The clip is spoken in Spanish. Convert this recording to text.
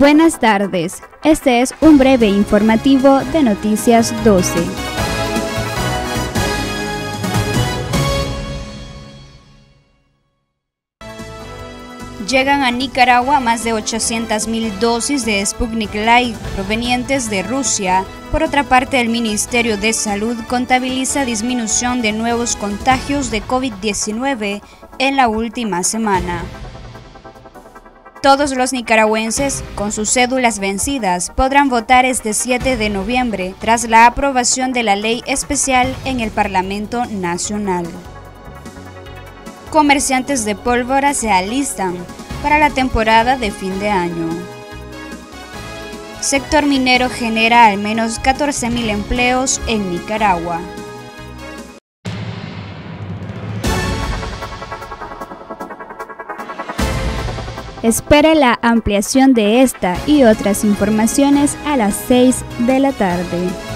Buenas tardes, este es un breve informativo de Noticias 12. Llegan a Nicaragua más de 800.000 dosis de Sputnik Light provenientes de Rusia. Por otra parte, el Ministerio de Salud contabiliza disminución de nuevos contagios de COVID-19 en la última semana. Todos los nicaragüenses con sus cédulas vencidas podrán votar este 7 de noviembre tras la aprobación de la ley especial en el Parlamento Nacional. Comerciantes de pólvora se alistan para la temporada de fin de año. Sector minero genera al menos 14.000 empleos en Nicaragua. Espere la ampliación de esta y otras informaciones a las 6 de la tarde.